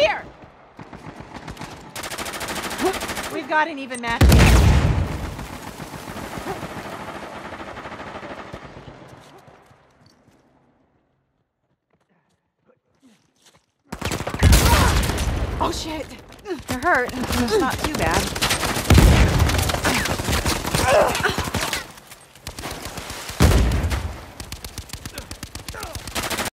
Here! We've got an even match. Oh shit! They're hurt. It's not too bad.